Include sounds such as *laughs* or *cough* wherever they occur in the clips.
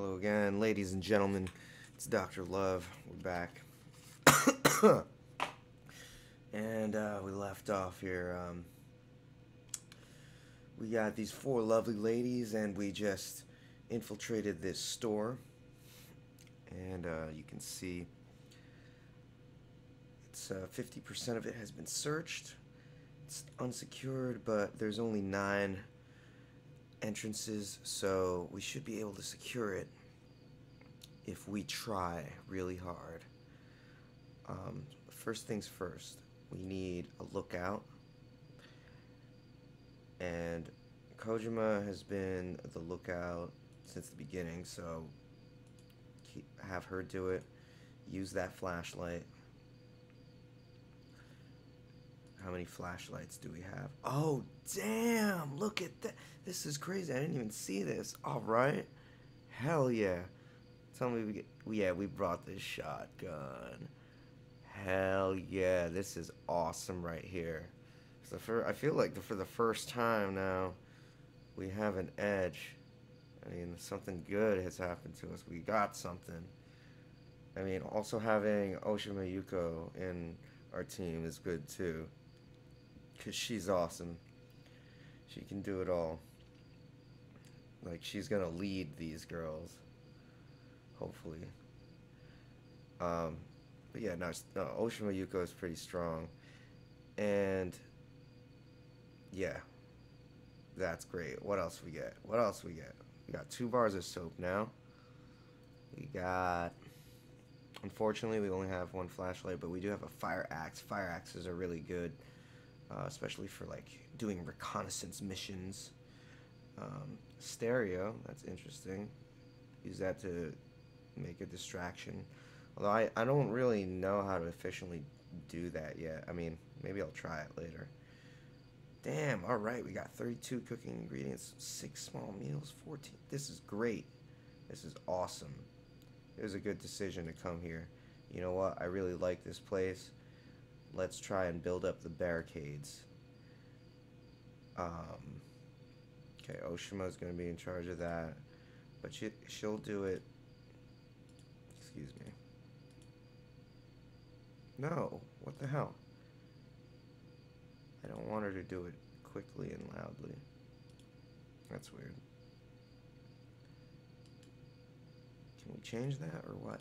Hello again, ladies and gentlemen. It's Dr. Love. We're back. *coughs* and uh, we left off here. Um, we got these four lovely ladies, and we just infiltrated this store. And uh, you can see it's uh, 50% of it has been searched. It's unsecured, but there's only nine entrances, so we should be able to secure it if we try really hard. Um, first things first, we need a lookout. And Kojima has been the lookout since the beginning, so keep, have her do it. Use that flashlight. How many flashlights do we have? Oh, damn! Look at that. This is crazy. I didn't even see this. All right. Hell yeah. Tell me we get. Yeah, we brought this shotgun. Hell yeah. This is awesome right here. So for, I feel like for the first time now, we have an edge. I mean, something good has happened to us. We got something. I mean, also having Oshima Yuko in our team is good too because she's awesome. She can do it all. Like, she's gonna lead these girls. Hopefully. Um, but yeah, no, no Oshima Yuko is pretty strong. And, yeah. That's great. What else we get? What else we get? We got two bars of soap now. We got... Unfortunately, we only have one flashlight, but we do have a fire axe. Fire axes are really good uh, especially for like doing reconnaissance missions. Um, stereo, that's interesting. Use that to make a distraction. Although I, I don't really know how to efficiently do that yet. I mean, maybe I'll try it later. Damn, alright, we got 32 cooking ingredients, 6 small meals, 14. This is great. This is awesome. It was a good decision to come here. You know what? I really like this place let's try and build up the barricades. Um, okay, Oshima is going to be in charge of that, but she, she'll do it. Excuse me. No, what the hell? I don't want her to do it quickly and loudly. That's weird. Can we change that or what?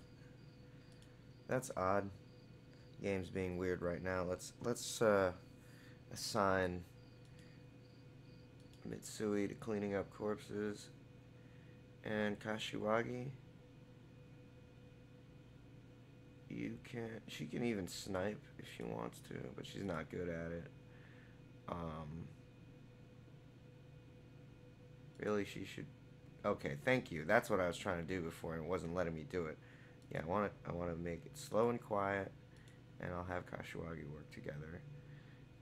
That's odd game's being weird right now. Let's let's uh, assign Mitsui to cleaning up corpses and Kashiwagi. You can't. she can even snipe if she wants to, but she's not good at it. Um, really, she should. Okay, thank you. That's what I was trying to do before, and it wasn't letting me do it. Yeah, I want to. I want to make it slow and quiet and I'll have Kashiwagi work together.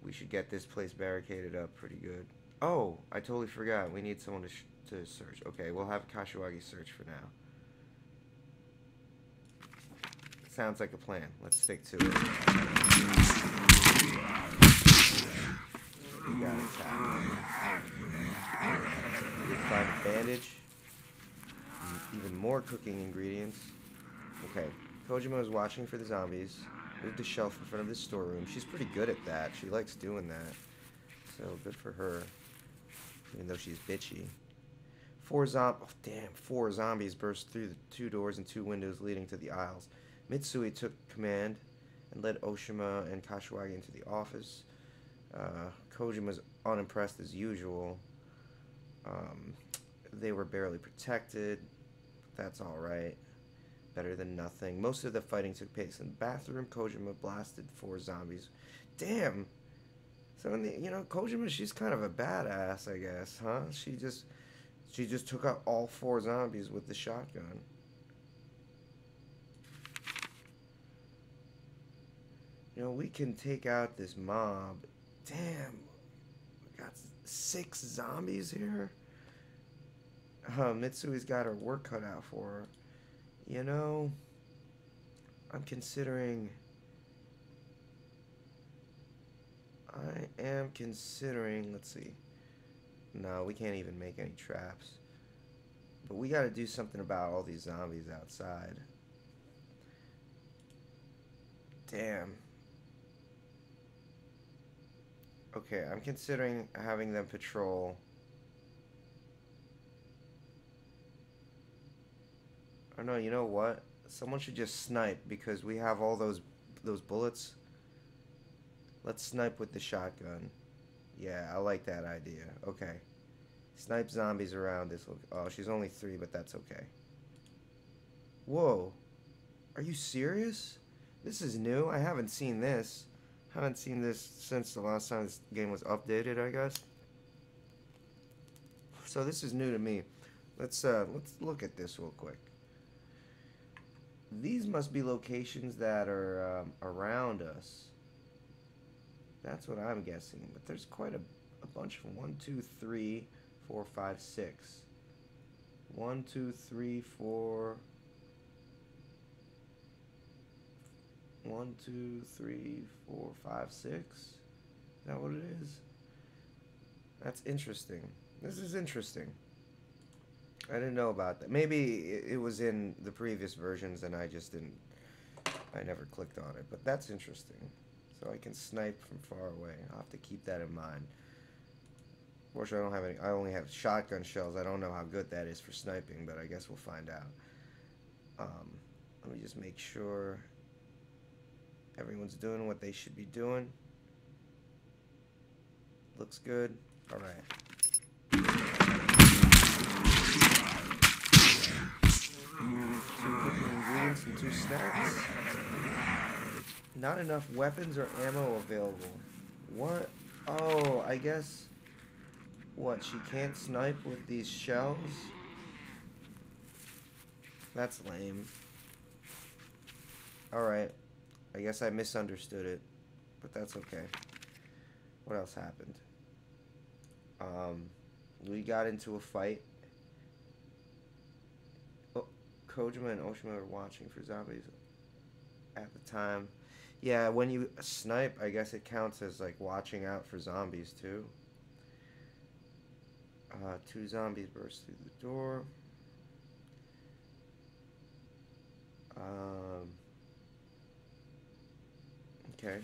We should get this place barricaded up pretty good. Oh, I totally forgot. We need someone to, to search. Okay, we'll have Kashiwagi search for now. Sounds like a plan. Let's stick to it. We got attack. Find a bandage. Even more cooking ingredients. Okay, Kojima is watching for the zombies. Moved a shelf in front of the storeroom. She's pretty good at that. She likes doing that. So good for her. Even though she's bitchy. Four zom oh, damn, four zombies burst through the two doors and two windows leading to the aisles. Mitsui took command and led Oshima and Kashiwagi into the office. Uh, was unimpressed as usual. Um, they were barely protected. That's alright better than nothing. Most of the fighting took place in the bathroom. Kojima blasted four zombies. Damn. So in the, you know, Kojima, she's kind of a badass, I guess, huh? She just, she just took out all four zombies with the shotgun. You know, we can take out this mob. Damn. We got six zombies here. Uh, Mitsui's got her work cut out for her. You know, I'm considering. I am considering. Let's see. No, we can't even make any traps. But we gotta do something about all these zombies outside. Damn. Okay, I'm considering having them patrol. Oh no, you know what? Someone should just snipe because we have all those those bullets. Let's snipe with the shotgun. Yeah, I like that idea. Okay. Snipe zombies around this. Lo- oh, she's only three, but that's okay. Whoa. Are you serious? This is new. I haven't seen this. Haven't seen this since the last time this game was updated, I guess. So this is new to me. Let's uh let's look at this real quick. These must be locations that are um, around us. That's what I'm guessing. But there's quite a, a bunch of. One, two, three, four, five, six. One, two, three, four. One, two, three, four, five, six. Is that what it is? That's interesting. This is interesting. I didn't know about that. Maybe it, was in the previous versions and I just didn't. I never clicked on it. But that's interesting. So I can snipe from far away. I'll have to keep that in mind. Fortunately, I don't have any. I only have shotgun shells. I don't know how good that is for sniping, but I guess we'll find out. Um, let me just make sure everyone's doing what they should be doing. Looks good. All right. Two cooking Not enough weapons or ammo available. What? Oh, I guess. What? She can't snipe with these shells? That's lame. Alright. I guess I misunderstood it. But that's okay. What else happened? Um, we got into a fight. Oh, Kojima and Oshima were watching for zombies at the time. Yeah, when you snipe, I guess it counts as like watching out for zombies too. Uh, two zombies burst through the door. Um, okay.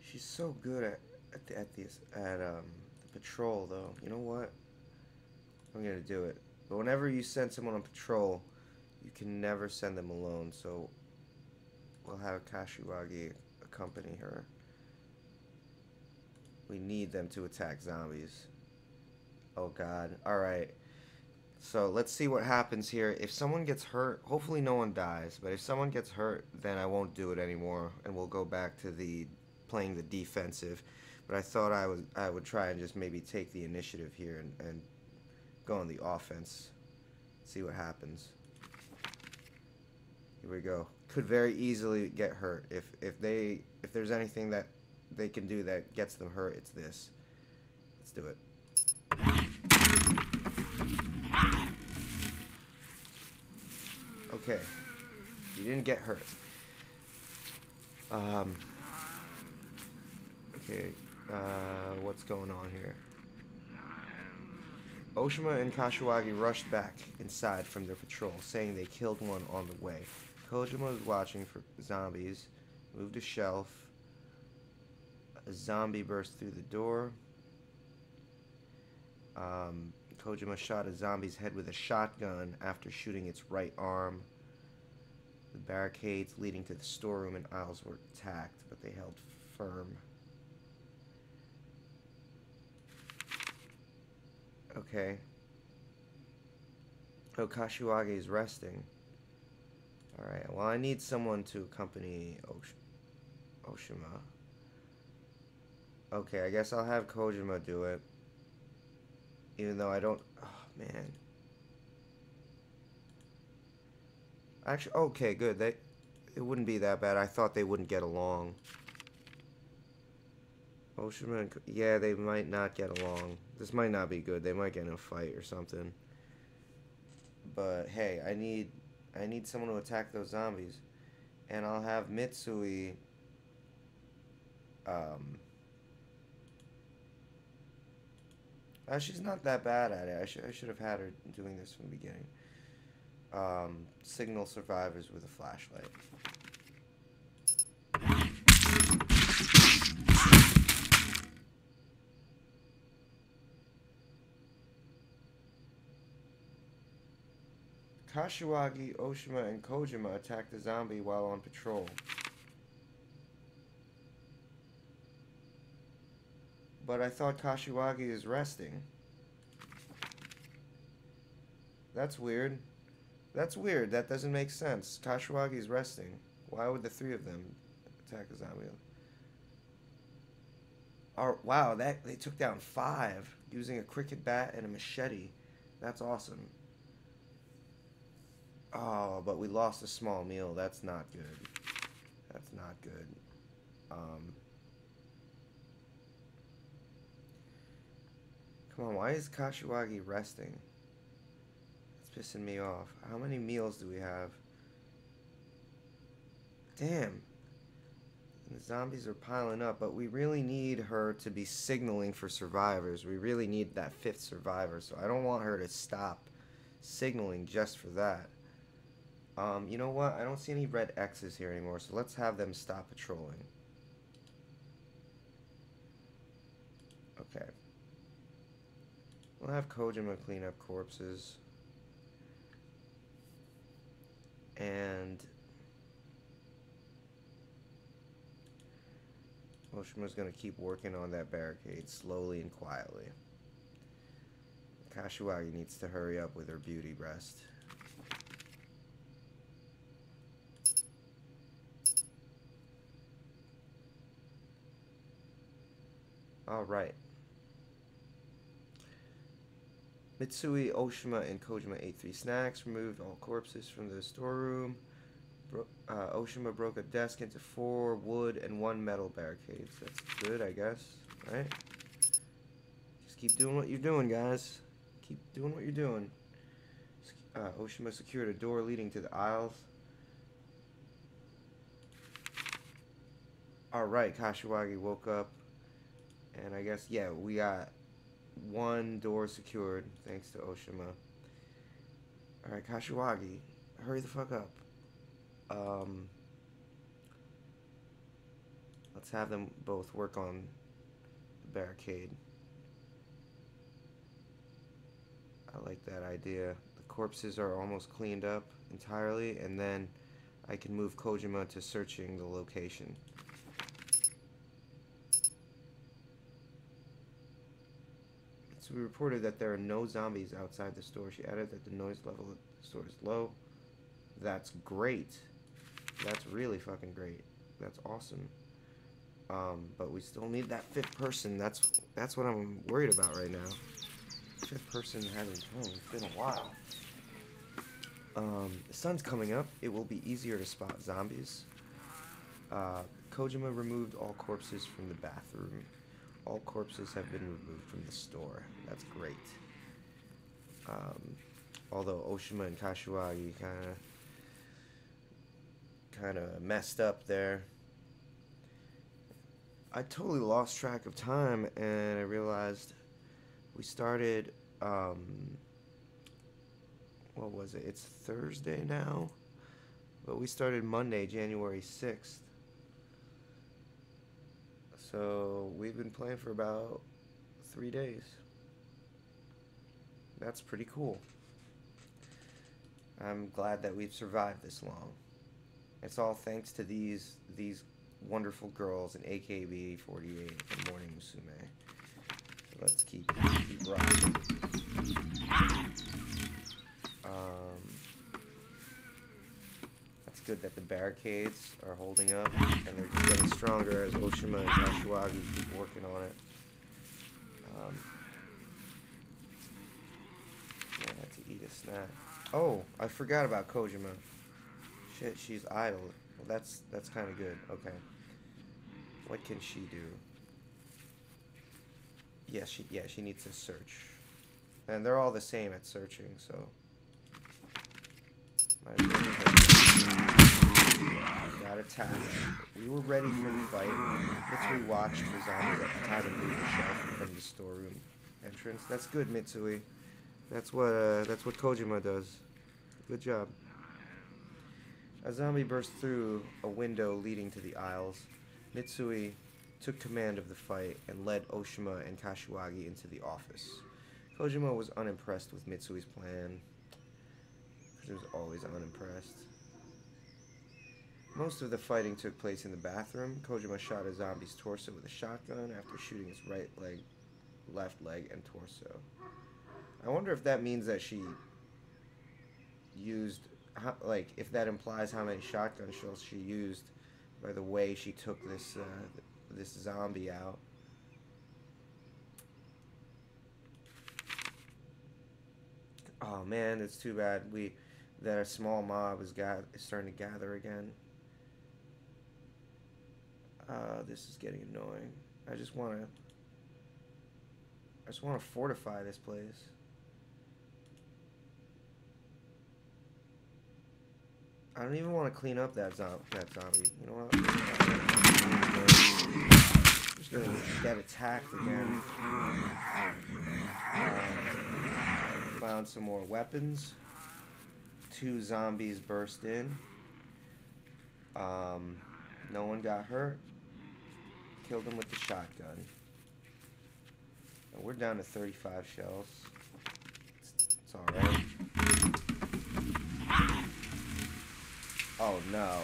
She's so good at at the, at this at um the patrol though. You know what? I'm gonna do it. But whenever you send someone on patrol, you can never send them alone. So we'll have Kashiwagi accompany her. We need them to attack zombies. Oh god. Alright. So let's see what happens here. If someone gets hurt, hopefully no one dies, but if someone gets hurt, then I won't do it anymore and we'll go back to the playing the defensive. But I thought I would I would try and just maybe take the initiative here and, and go on the offense. See what happens. Here we go. Could very easily get hurt. If if they if there's anything that they can do that gets them hurt, it's this. Let's do it. Okay. You didn't get hurt. Um Okay, uh what's going on here? Oshima and Kashiwagi rushed back inside from their patrol, saying they killed one on the way. Kojima was watching for zombies, moved a shelf. A zombie burst through the door. Um, Kojima shot a zombie's head with a shotgun after shooting its right arm. The barricades leading to the storeroom and aisles were attacked, but they held firm. Okay. Oh, is resting. Alright, well, I need someone to accompany Osh- Oshima. Okay, I guess I'll have Kojima do it. Even though I don't... Oh, man. Actually, okay, good. They, it wouldn't be that bad. I thought they wouldn't get along. And... Yeah, they might not get along. This might not be good. They might get in a fight or something. But, hey, I need... I need someone to attack those zombies. And I'll have Mitsui... Um... Uh, she's not that bad at it. I should I should have had her doing this from the beginning. Um, signal survivors with a flashlight. Kashiwagi, Oshima, and Kojima attack the zombie while on patrol. But I thought Kashiwagi is resting. That's weird. That's weird. That doesn't make sense. Kashiwagi is resting. Why would the three of them attack a zombie? Oh, wow, that they took down five using a cricket bat and a machete. That's awesome. Oh, but we lost a small meal. That's not good. That's not good. Um, come on, why is Kashiwagi resting? It's pissing me off. How many meals do we have? Damn. The zombies are piling up, but we really need her to be signaling for survivors. We really need that fifth survivor, so I don't want her to stop signaling just for that. Um, you know what? I don't see any red X's here anymore, so let's have them stop patrolling. Okay. We'll have Kojima clean up corpses. And... Oshima's gonna keep working on that barricade slowly and quietly. Kashiwagi needs to hurry up with her beauty rest. All right. Mitsui, Oshima, and Kojima ate three snacks, removed all corpses from the storeroom. Bro uh, Oshima broke a desk into four wood and one metal barricades. That's good, I guess. Right? Just keep doing what you're doing, guys. Keep doing what you're doing. Uh, Oshima secured a door leading to the aisles. Alright, Kashiwagi woke up and I guess, yeah, we got one door secured thanks to Oshima. Alright, Kashiwagi, hurry the fuck up. Um, let's have them both work on the barricade. I like that idea. The corpses are almost cleaned up entirely, and then I can move Kojima to searching the location. We reported that there are no zombies outside the store. She added that the noise level at the store is low. That's great. That's really fucking great. That's awesome. Um, but we still need that fifth person. That's that's what I'm worried about right now. Fifth person hasn't come. It's been a while. Um, the sun's coming up. It will be easier to spot zombies. Uh, Kojima removed all corpses from the bathroom. All corpses have been removed from the store. That's great. Um, although Oshima and Kashiwagi kind of kind of messed up there. I totally lost track of time and I realized we started um, what was it? It's Thursday now. But we started Monday, January 6th. So we've been playing for about three days. That's pretty cool. I'm glad that we've survived this long. It's all thanks to these these wonderful girls in AKB 48 and Morning Musume. Let's keep keep rocking. Um, good that the barricades are holding up and they're getting stronger as Oshima and Kashiwagi keep working on it. Um, yeah, I had to eat a snack. Oh, I forgot about Kojima. Shit, she's idle. Well, that's that's kind of good. Okay. What can she do? Yeah, she yeah she needs to search, and they're all the same at searching. So. Got attacked. We were ready for the fight. Literally watched for zombies at the time moving the shelf from the storeroom entrance. That's good, Mitsui. That's what uh, that's what Kojima does. Good job. A zombie burst through a window leading to the aisles. Mitsui took command of the fight and led Oshima and Kashiwagi into the office. Kojima was unimpressed with Mitsui's plan. He was always unimpressed. Most of the fighting took place in the bathroom. Kojima shot a zombie's torso with a shotgun after shooting his right leg, left leg, and torso. I wonder if that means that she used, like, if that implies how many shotgun shells she used by the way she took this uh, this zombie out. Oh man, it's too bad we that a small mob is, ga- is starting to gather again. Uh, this is getting annoying. I just want to. I just want to fortify this place. I don't even want to clean up that, that zombie. You know what? I'm just gonna get attacked again. Uh, found some more weapons. Two zombies burst in. Um, no one got hurt. Killed him with the shotgun. And we're down to 35 shells. It's, it's alright. Oh no.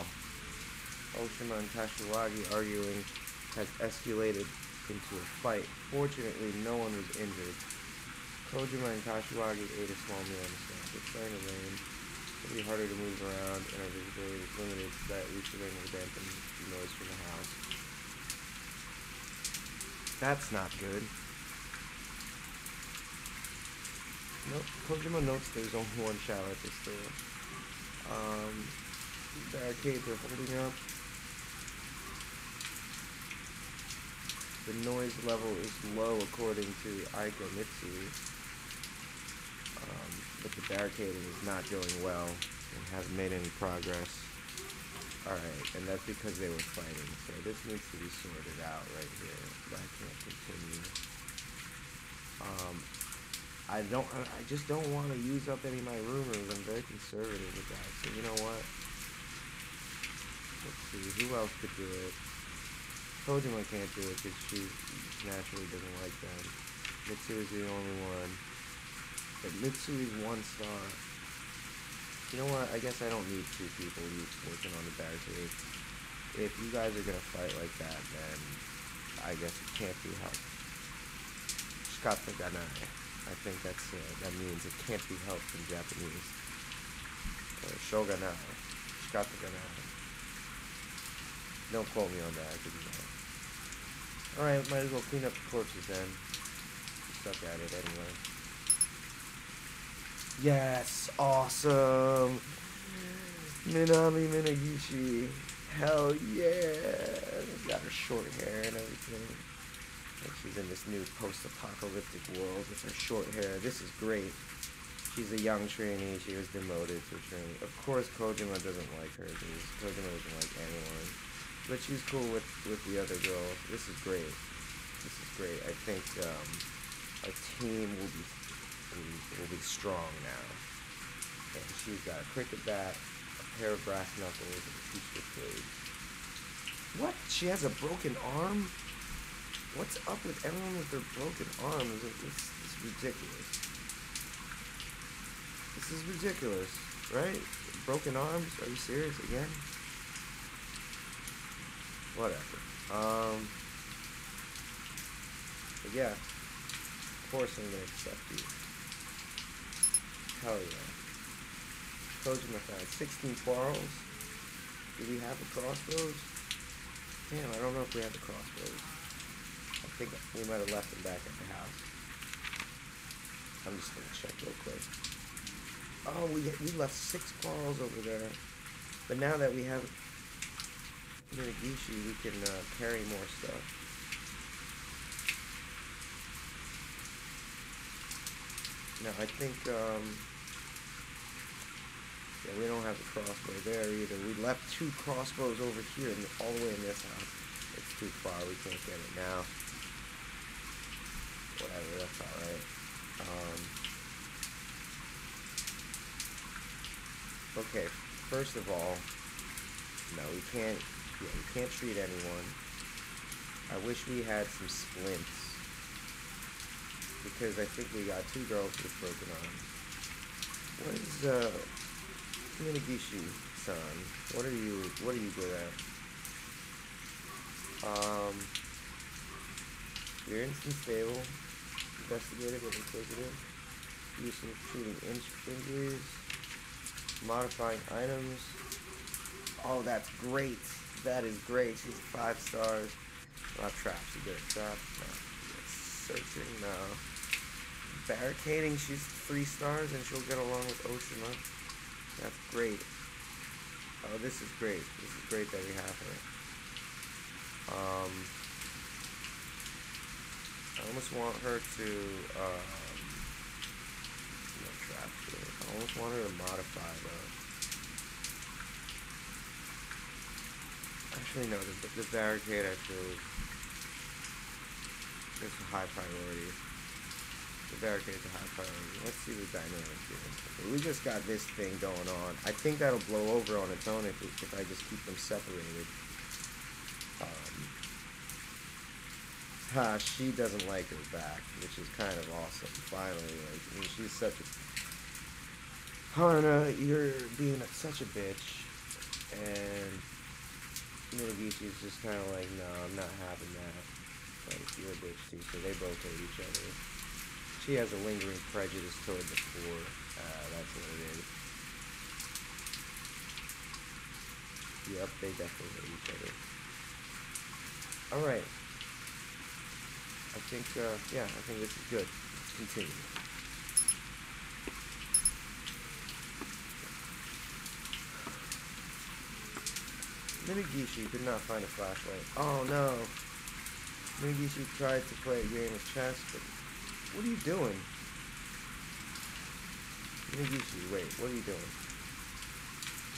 Oshima and Kashiwagi arguing has escalated into a fight. Fortunately, no one was injured. Kojima and Kashiwagi ate a small meal on the stand. It's starting to rain. It'll be harder to move around, and our visibility is limited so that we should rain will dampen the noise from the house. That's not good. Nope. Kojima notes there's only *laughs* one shower at this store. Um, barricades are holding up. The noise level is low according to Aika Mitsui. Um, but the barricading is not going well and hasn't made any progress. Alright, and that's because they were fighting. So this needs to be sorted out right here. but I can't continue. Um, I don't, I I just don't want to use up any of my rumors. I'm very conservative with that. So you know what? Let's see, who else could do it? Kojima can't do it because she naturally doesn't like them. Mitsui Mitsui's the only one. But Mitsui's one star. You know what? I guess I don't need two people working on the barricade. If you guys are gonna fight like that, then I guess it can't be helped. Shikata ganai. I think that's that means it can't be helped in Japanese. Uh, shoganai. Shikata ganai. Don't quote me on that. I didn't know. Alright, might as well clean up the corpses then. Stuck at it anyway. Yes, awesome. Minami Minegishi. Hell yeah. Got her short hair and everything. And she's in this new post-apocalyptic world with her short hair. This is great. She's a young trainee. She was demoted to trainee. Of course, Kojima doesn't like her because Kojima doesn't like anyone. But she's cool with, with the other girls. This is great. This is great. I think um, our team will be will, be strong now. And she's got a cricket bat, a pair of brass knuckles, and two stick blades. What? She has a broken arm? What's up with everyone with their broken arms? It's, is ridiculous. This is ridiculous, right? Broken arms? Are you serious again? Whatever. Um. But yeah. Of course I'm gonna accept you. Hell yeah. Kojima found 16 quarrels. Do we have the crossbows? Damn, I don't know if we have the crossbows. I think we might have left them back at the house. I'm just gonna check real quick. Oh, we we left six quarrels over there. But now that we have Minegishi, we can uh, carry more stuff. No, I think, um, yeah, we don't have the crossbow there either. We left two crossbows over here, all the way in this house. It's too far. We can't get it now. whatever, that's alright. Um, okay, first of all, no, we can't, yeah, we can't treat anyone. I wish we had some splints. Because I think we got two girls with broken arms. What is, uh, Minegishi-san? What are you, what are you good at? Um, you're instant stable, investigative and inquisitive, use of treating in- injuries, modifying items. Oh, that's great. That is great. She's five stars. Not traps. You get a trap? No. Searching? No. Barricading? She's three stars and she'll get along with Oshima. That's great. Oh, this is great. This is great that we have her. Um, I almost want her to, um, no trap. I almost want her to modify though. Actually, no, the, the barricade actually is a high priority. The barricade is a high priority. Let's see the dynamics here. We just got this thing going on. I think that'll blow over on its own if, if I just keep them separated. Um, ha, she doesn't like her back, which is kind of awesome. Finally, like, I mean, she's such a Haruna, you're being such a bitch, and Minegishi's just kind of like, no, I'm not having that. Like, you're a bitch too, so they both hate each other. She has a lingering prejudice toward the poor. Uh, that's what it is. Yep, they definitely hate each other. Alright. I think, uh, yeah, I think this is good. Let's continue. Minegishi not find a flashlight. Oh no. Minegishi tried to play a game of chess, but what are you doing? Minegishi, wait, what are you doing?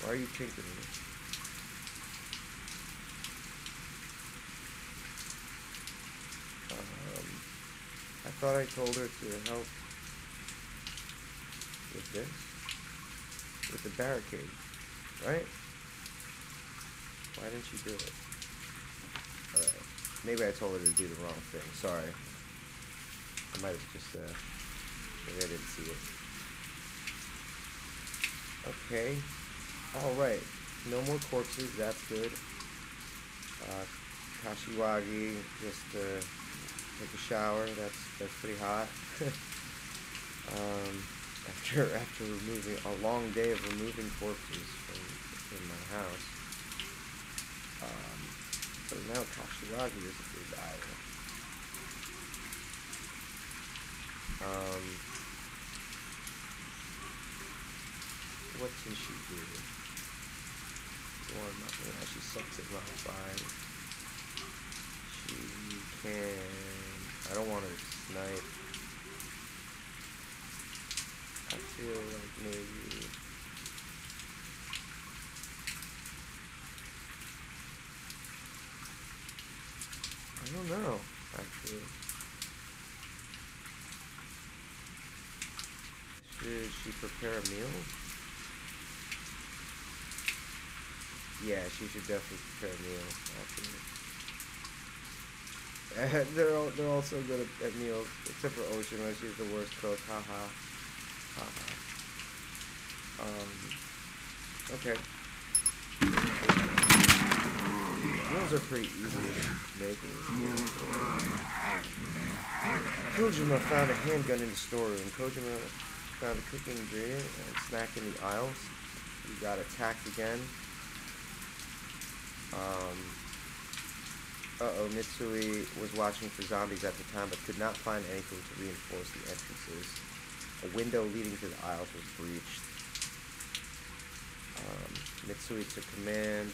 Why are you tinkering? Um, I thought I told her to help with this, with the barricade, right? Why didn't you do it? Alright. Maybe I told her to do the wrong thing. Sorry. I might have just, uh, maybe I didn't see it. Okay. Alright. No more corpses. That's good. Uh, Kashiwagi, just, uh, take a shower. That's, that's pretty hot. *laughs* um, after, *laughs* after removing, a long day of removing corpses from, from my house. Um, so now Kashiwagi is a big idol. Um, what can she do? Or nothing. Yeah, she sucks at modifying. She can. I don't want to snipe. I feel like maybe. I don't know, actually. Should she prepare a meal? Yeah, she should definitely prepare a meal, *laughs* they're all, they're all so good at, at meals, except for Ocean, Oshima, she's the worst cook, haha. Haha. Um, okay. Meals are pretty easy to make. Kojima found a handgun in the storeroom. Kojima found a cooking ingredient and snack in the aisles. He got attacked again. Um, uh-oh, Mitsui was watching for zombies at the time but could not find anything to reinforce the entrances. A window leading to the aisles was breached. Um, Mitsui took command.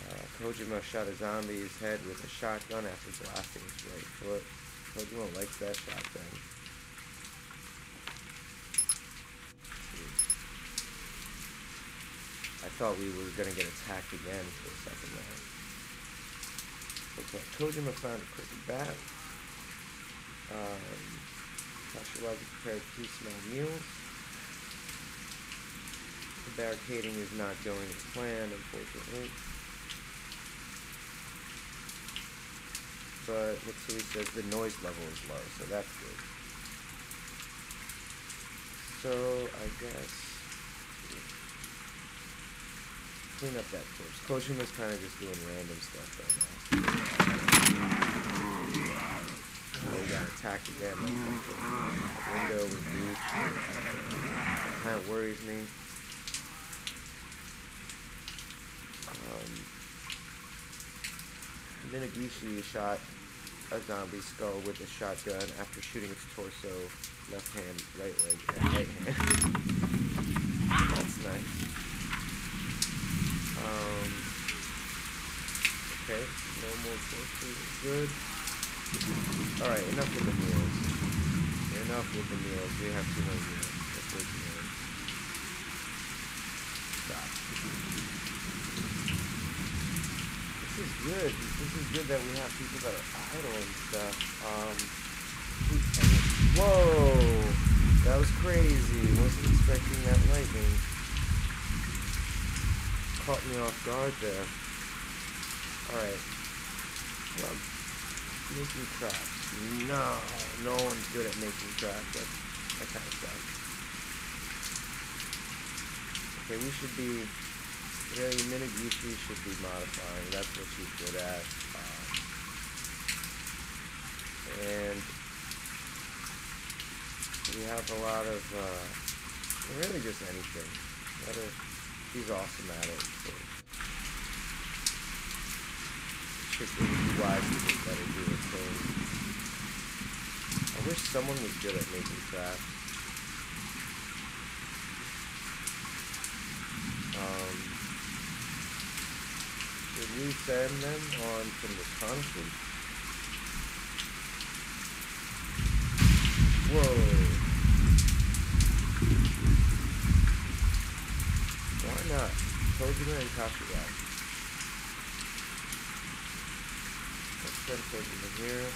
Uh, Kojima shot a zombie's head with a shotgun after blasting his right foot. Kojima likes that shotgun. I thought we were gonna get attacked again for a second there. Okay, Kojima found a cricket bat. Um, Tasha prepared two small meals. The barricading is not going as planned, unfortunately. But Mitsui says the noise level is low, so that's good. So I guess clean up that corpse. Kojima's kind of just doing random stuff right now. We got attacked again. Window was breached. Kind of worries me. Um, Minegishi shot a zombie skull with a shotgun after shooting its torso, left hand, right leg, and right hand. *laughs* That's nice. Um, okay, no more torches, good. Alright, enough with the meals. Enough with the meals, we have too many meals. Let's wait meals. Stop this is good. This is good that we have people that are idle and stuff. Um, whoa, that was crazy. Wasn't expecting that lightning. Caught me off guard there. Alright. Well, making traps. No, no one's good at making traps. That, that kind of sucks. Okay, we should be Really, Minegishi should be modifying. That's what she's good at. Um, and we have a lot of, uh, really just anything. Her, she's awesome at it. So do. I wish someone was good at making traps. Um, we send them on some reconnaissance? Whoa. Why not? Kojima and Kashiwagi. Let's send Kojima here.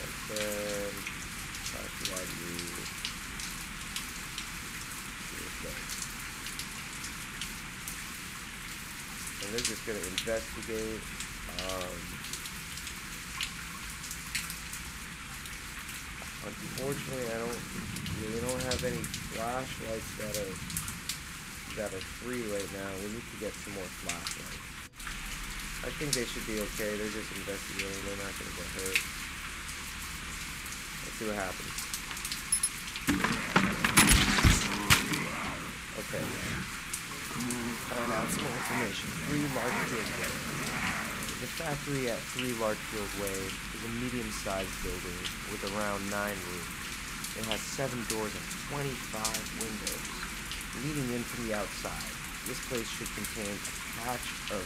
Let's send Kashiwagi. Here's and they're just going to investigate. Um, unfortunately, I don't really don't have any flashlights that are that are free right now. We need to get some more flashlights. I think they should be okay. They're just investigating. They're not going to get hurt. Let's see what happens. Okay find out some more information. Three Larkfield Way. The factory at Three Larkfield Way is a medium-sized building with around nine rooms. It has seven doors and 25 windows leading in from the outside. This place should contain a patch of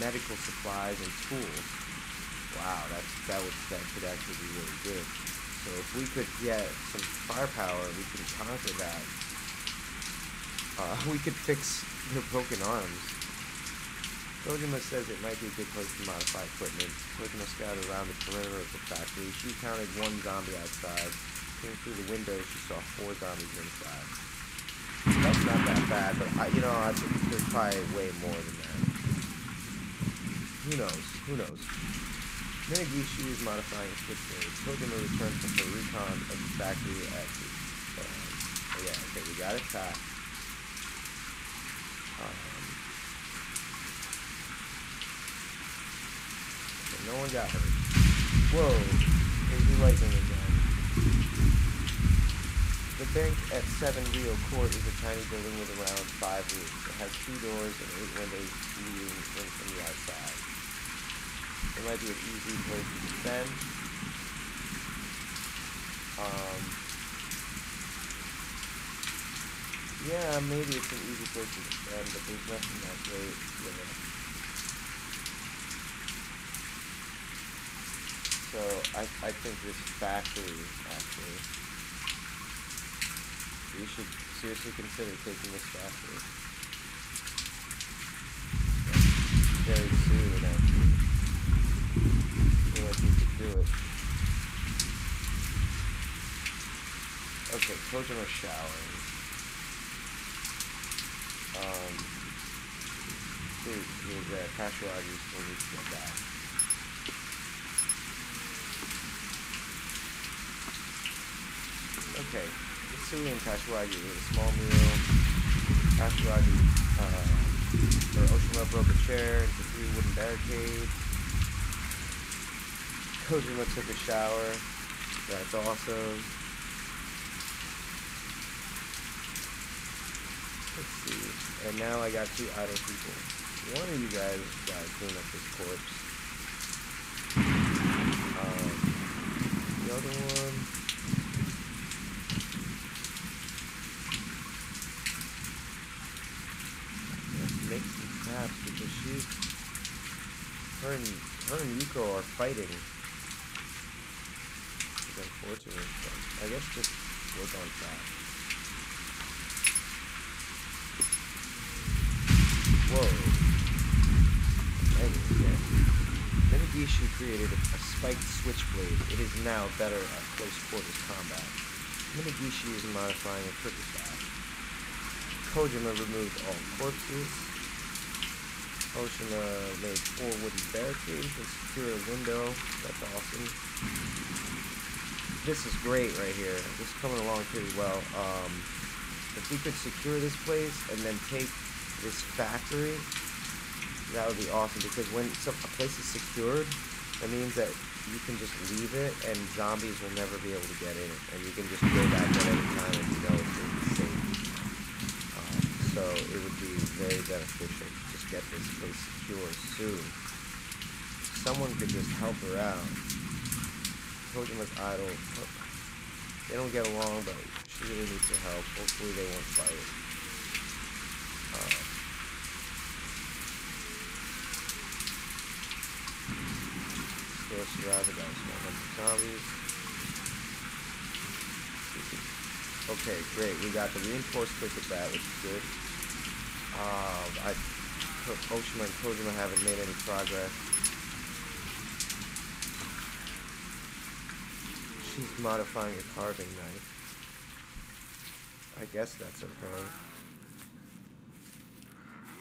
medical supplies and tools. Wow, that's that would that could actually be really good. So if we could get some firepower, we can conquer that. Uh, *laughs* we could fix their broken arms. Kojima says it might be a good place to modify equipment. Kojima scouted around the perimeter of the factory. She counted one zombie outside. Came through the window, she saw four zombies inside. That's not that bad, but I, you know, I think there's probably way more than that. Who knows? Who knows? Minegishi is modifying switchblades. Kojima returned from her recon of the factory at the, uh, yeah, okay, we got it tapped. No one got hurt. Whoa. Crazy lightning again. The bank at 7 Rio Court is a tiny building with around five rooms. It has two doors and eight windows leading in from the outside. It might be an easy place to defend. Um, yeah, maybe it's an easy place to defend, but there's nothing that great with it. So I, I think this factory, actually, you should seriously consider taking this faster. Very soon, actually. I feel like you could do it. Okay, children a shower. Um, dude, dude, uh, Cash Rogers will need to get back. Okay. Mitsui and Kashiwagi ate a small meal. Kashiwagi, uh, or Oshima broke a chair into three wooden barricades. Kojima took a shower. That's awesome. Let's see. And now I got two idle people. One of you guys gotta clean up this corpse. Um, the other one. Let's make some taps because she's. Her and, her and Yuko are fighting. It's unfortunate, but I guess just work on that. Whoa. Dang, yeah. Created a, a spiked switchblade. It is now better at close quarters combat. Minegishi is modifying a cricket bat. Kojima removed all corpses. Oshima made four wooden barricades and secure a window. That's awesome. This is great right here. This is coming along pretty well. Um, if we could secure this place and then take this factory, that would be awesome because when some, a place is secured, that means that you can just leave it and zombies will never be able to get in it, and you can just go back at any time and you know it's safe. Um, so it would be very beneficial get this place secure soon. Someone could just help her out. Kojima's idle. They don't get along, but she really needs your help. Hopefully they won't fight. Um, still surrounded by small number of zombies. Okay, great. We got the reinforced cricket bat, which is good. Um, I, Oshima and Kojima haven't made any progress. She's modifying a carving knife. I guess that's okay.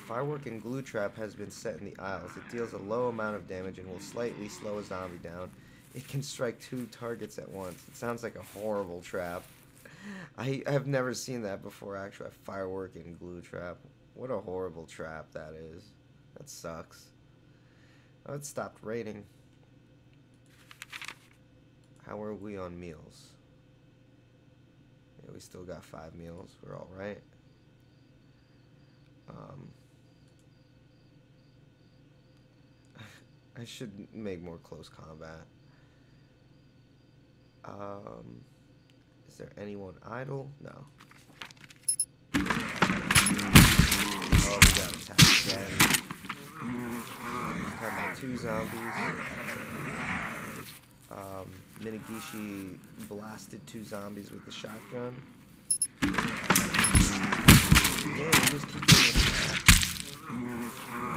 Firework and glue trap has been set in the aisles. It deals a low amount of damage and will slightly slow a zombie down. It can strike two targets at once. It sounds like a horrible trap. *laughs* I have never seen that before, actually. A firework and glue trap. What a horrible trap that is. That sucks. Oh, it stopped raining. How are we on meals? Yeah, we still got five meals. We're all right. Um, *laughs* I should make more close combat. Um, is there anyone idle? No. Oh, we got attacked again. My two zombies. Um, Minegishi blasted two zombies with the shotgun. Yeah, just keep doing.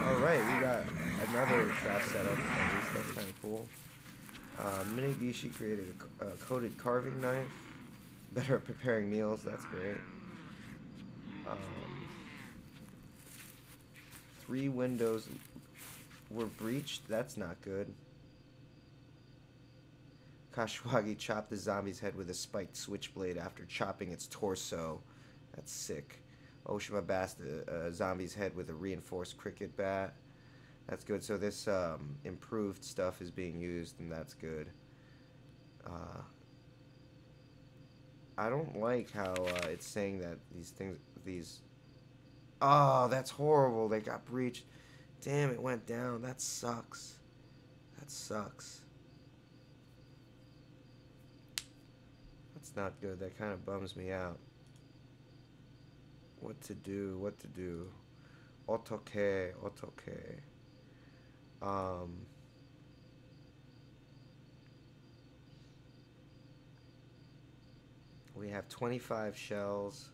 Alright, we got another trap setup. At least that's kind of cool. Uh, Minegishi created a, a coated carving knife. Better at preparing meals, that's great. Um, three windows were breached, that's not good. Kashiwagi chopped the zombie's head with a spiked switchblade after chopping its torso. That's sick. Oshima bashed a, a zombie's head with a reinforced cricket bat. That's good. So this um, improved stuff is being used, and that's good. Uh, I don't like how uh, it's saying that these things, these. Oh, that's horrible. They got breached. Damn, it went down. That sucks. That sucks. That's not good. That kind of bums me out. What to do? What to do? Otoke, otoke. Um. We have 25 shells,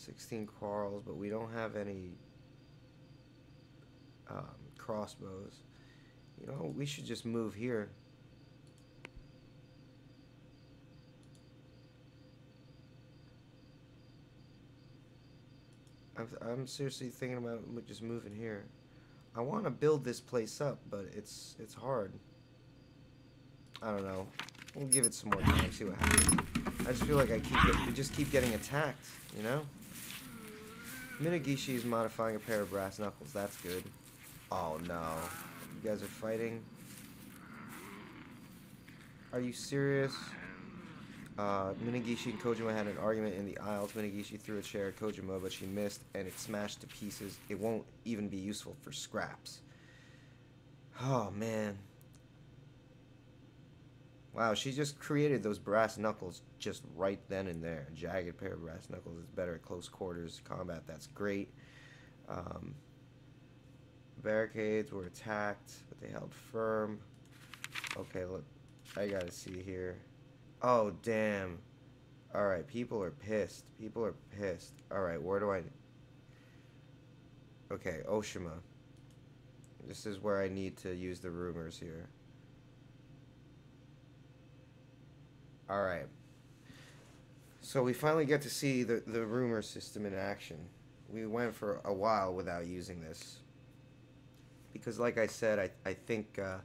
16 quarrels, but we don't have any um, crossbows. You know, we should just move here. I'm, seriously thinking about just moving here. I want to build this place up, but it's it's hard. I don't know. We'll give it some more time, see what happens. I just feel like I keep get, we just keep getting attacked, you know? Minegishi is modifying a pair of brass knuckles. That's good. Oh no. You guys are fighting? Are you serious? Uh, Minegishi and Kojima had an argument in the aisles. Minegishi threw a chair at Kojima, but she missed and it smashed to pieces. It won't even be useful for scraps. Oh man. Wow, she just created those brass knuckles just right then and there. A jagged pair of brass knuckles is better at close quarters combat. That's great. Um, barricades were attacked, but they held firm. Okay, look, I gotta see here. Oh, damn. Alright, people are pissed. People are pissed. Alright, where do I... Okay, Oshima. This is where I need to use the rumors here. Alright. So we finally get to see the, the rumor system in action. We went for a while without using this. Because like I said, I, I think uh,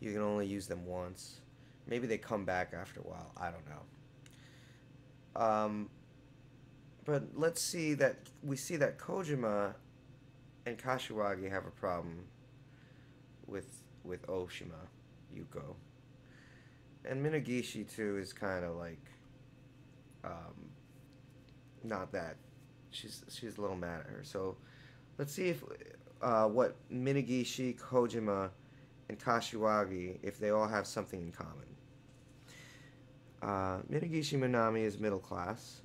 you can only use them once. Maybe they come back after a while. I don't know. Um, but let's see that we see that Kojima and Kashiwagi have a problem with with Oshima, Yuko, and Minegishi too is kind of like um, not that she's she's a little mad at her. So let's see if uh, what Minegishi, Kojima, and Kashiwagi if they all have something in common. Uh, Minegishi Minami is middle class.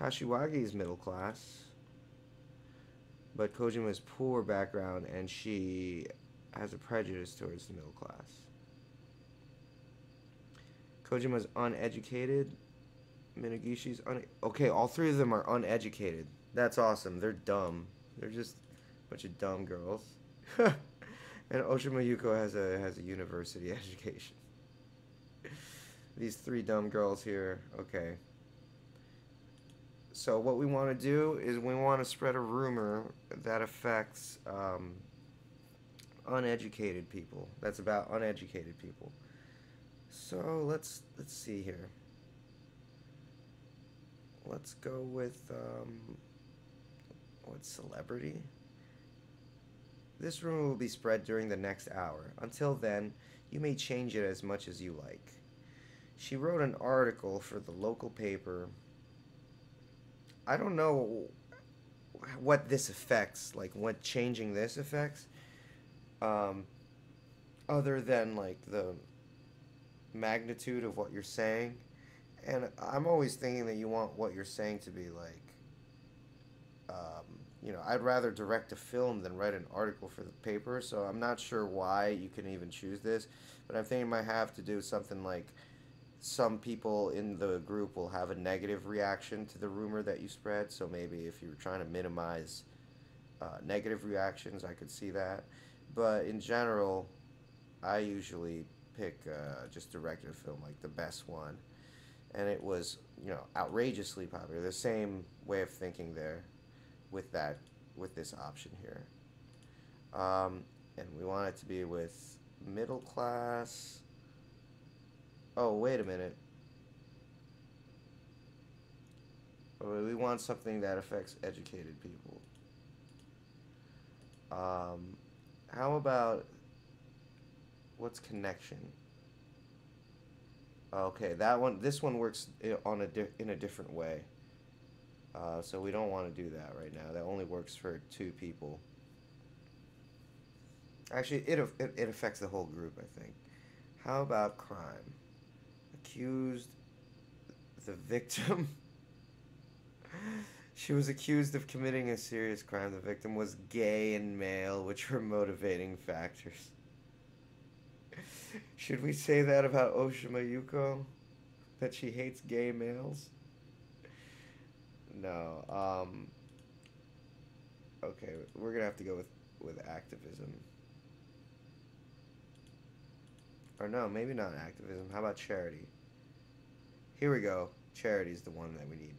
Kashiwagi is middle class. But Kojima's poor background and she has a prejudice towards the middle class. Kojima's uneducated. Minegishi's un. Okay, all three of them are uneducated. That's awesome. They're dumb. They're just a bunch of dumb girls. *laughs* and Oshima Yuko has a has a university *laughs* education. These three dumb girls here. Okay. So what we want to do is we want to spread a rumor that affects um, uneducated people. That's about uneducated people. So let's let's see here. Let's go with um, what celebrity? This rumor will be spread during the next hour. Until then, you may change it as much as you like. She wrote an article for the local paper. I don't know what this affects, like what changing this affects, um, other than like the magnitude of what you're saying. And I'm always thinking that you want what you're saying to be like, um, you know, I'd rather direct a film than write an article for the paper. So I'm not sure why you can even choose this, but I'm thinking it might have to do something like some people in the group will have a negative reaction to the rumor that you spread. So maybe if you were trying to minimize uh, negative reactions, I could see that. But in general, I usually pick uh, just directed a film like the best one, and it was you know outrageously popular. The same way of thinking there, with that with this option here, um, and we want it to be with middle class. Oh wait a minute. Oh, We want something that affects educated people. Um, how about what's connection? Okay, that one. This one works on a in a different way. Uh, so we don't want to do that right now. That only works for two people. Actually, it, it it affects the whole group. I think. How about crime? Accused, the victim. *laughs* She was accused of committing a serious crime. The victim was gay and male, which were motivating factors. Should we say that about Oshima Yuko? That she hates gay males? No. Um. Okay, we're gonna have to go with with activism. Or no, maybe not activism. How about charity? Here we go. Charity is the one that we need.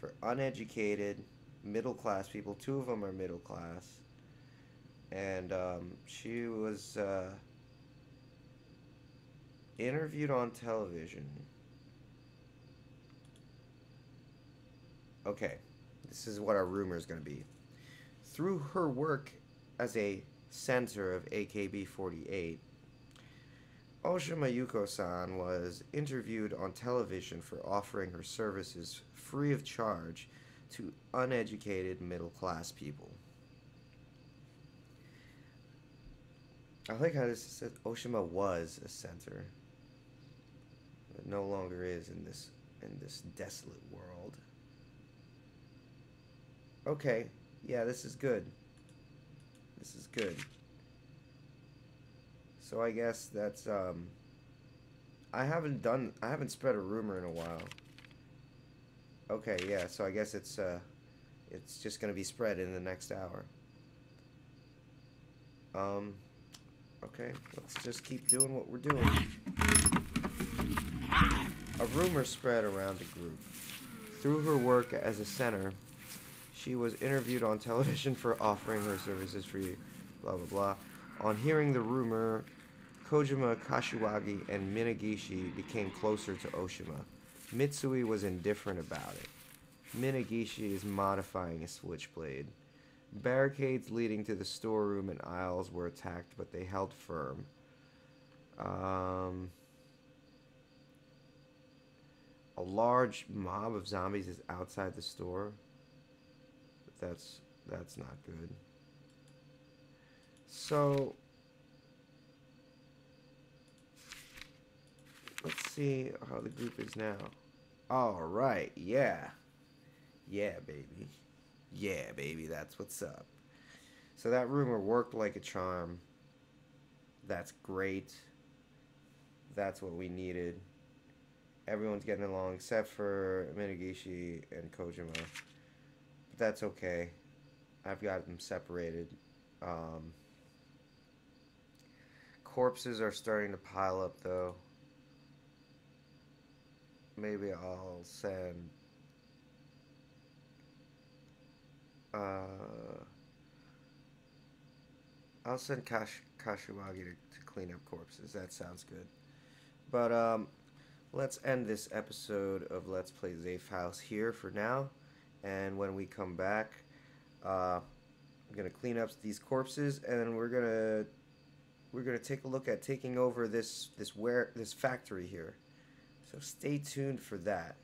For uneducated, middle class people. Two of them are middle class. And um, she was uh, interviewed on television. Okay, this is what our rumor is going to be. Through her work as a center of AKB 48, Oshima Yuko-san was interviewed on television for offering her services free of charge to uneducated middle-class people. I like how this said Oshima was a center, no longer is in this in this desolate world. Okay, yeah, this is good. This is good. So I guess that's um I haven't done I haven't spread a rumor in a while. Okay, yeah, so I guess it's uh it's just going to be spread in the next hour. Um okay, let's just keep doing what we're doing. A rumor spread around the group. Through her work as a center, she was interviewed on television for offering her services free, blah blah blah. On hearing the rumor, Kojima, Kashiwagi, and Minegishi became closer to Oshima. Mitsui was indifferent about it. Minegishi is modifying a switchblade. Barricades leading to the storeroom and aisles were attacked, but they held firm. Um, a large mob of zombies is outside the store. That's that's not good. So let's see how the group is now. All right, yeah. Yeah, baby. Yeah, baby, that's what's up. So that rumor worked like a charm. That's great. That's what we needed. Everyone's getting along except for Minegishi and Kojima. But that's okay. I've got them separated. Um, corpses are starting to pile up though. Maybe I'll send uh, I'll send Kash Kashiwagi to, to clean up corpses. That sounds good. But um, let's end this episode of Let's Play Zafehouse here for now. And when we come back, uh, I'm gonna clean up these corpses, and then we're gonna we're gonna take a look at taking over this this where this factory here. So stay tuned for that.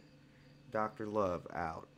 Dr. Love out.